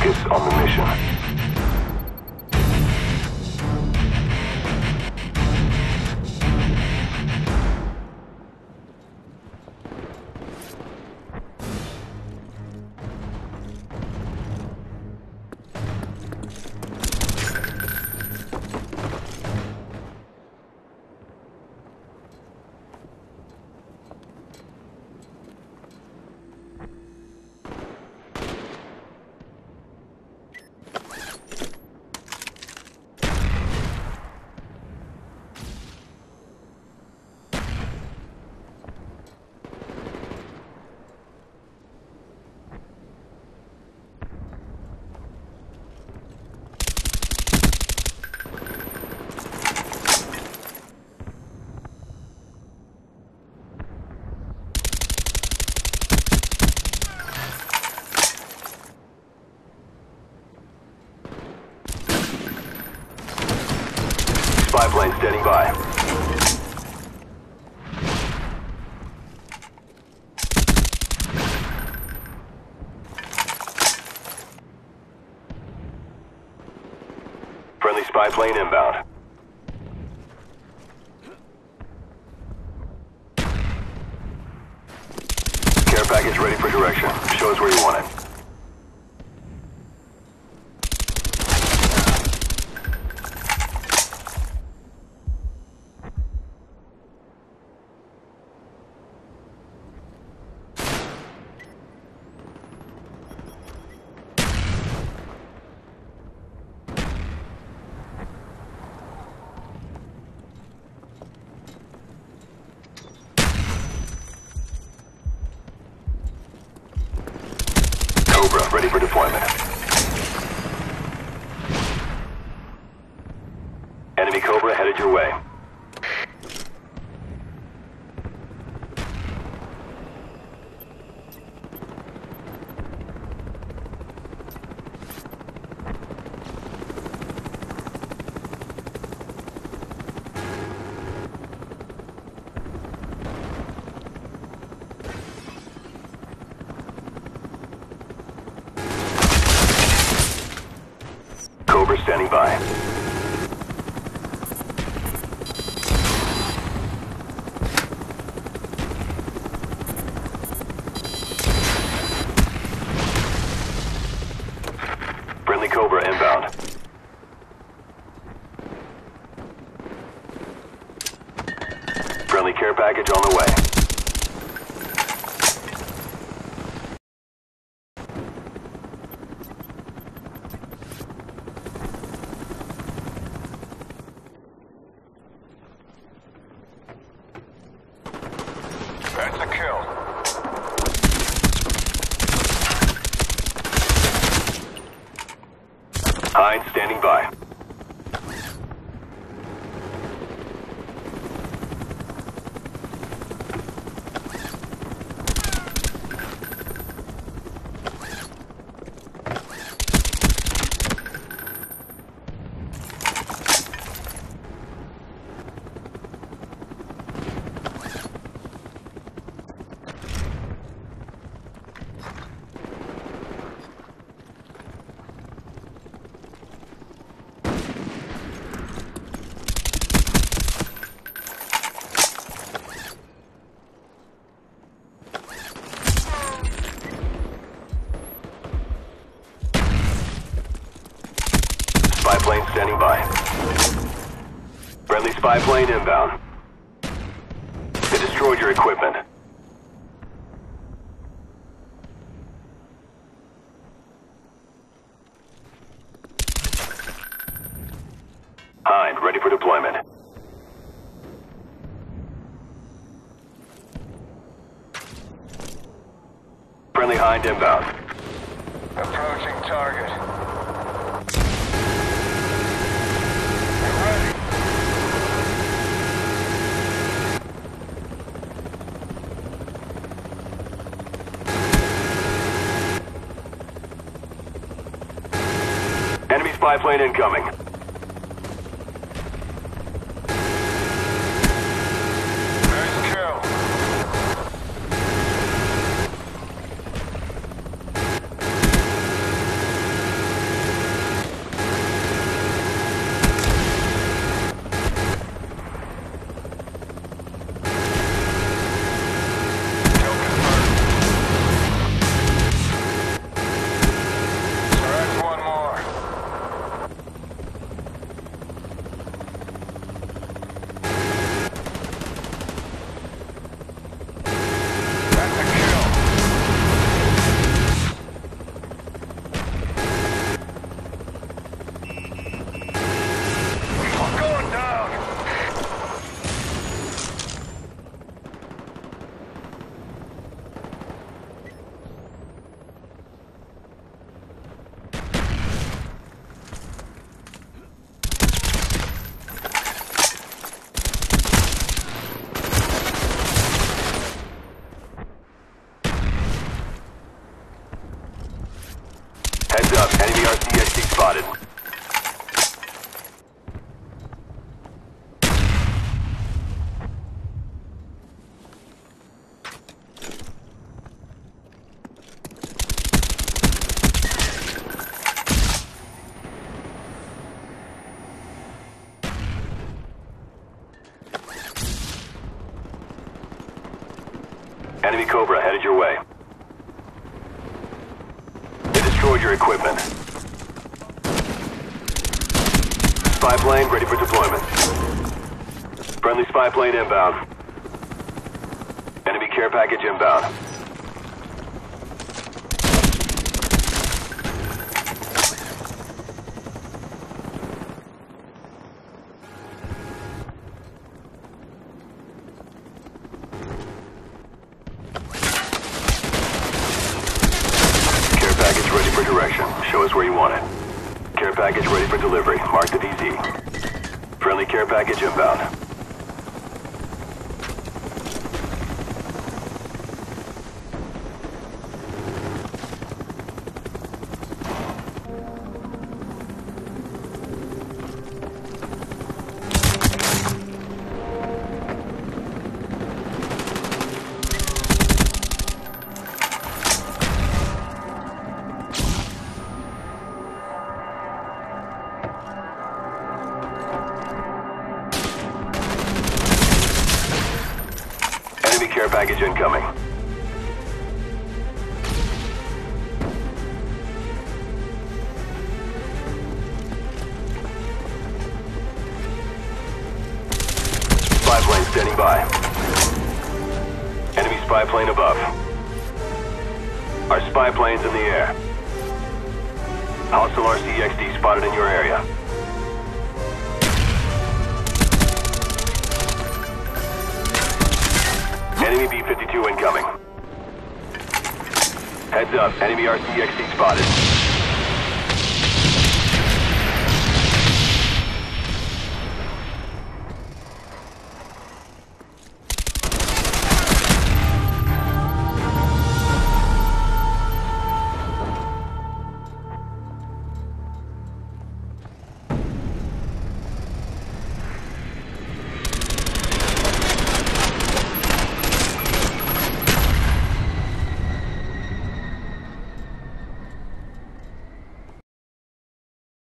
Focus on the mission. Spy plane inbound. Care package ready for direction. Show us where you want it. Cobra ready for deployment. Enemy Cobra headed your way. Cobra standing by. Friendly Cobra inbound. Friendly care package on the way. Hind's standing by. Spy plane standing by. Friendly spy plane inbound. They destroyed your equipment. Hind, ready for deployment. Friendly Hind inbound. Approaching target. Spy plane incoming. Heads up, enemy RCXD spotted. Enemy Cobra headed your way. Destroyed your equipment. Spy plane ready for deployment. Friendly spy plane inbound. Enemy care package inbound. Care package ready for direction. Show us where you want it. Care package ready for delivery. Mark the DZ. Friendly care package inbound. Enemy care package incoming. Spy plane standing by. Enemy spy plane above. Our spy plane's in the air. Hostile RCXD spotted in your area. Enemy B-52 incoming. Heads up, enemy RCXD spotted.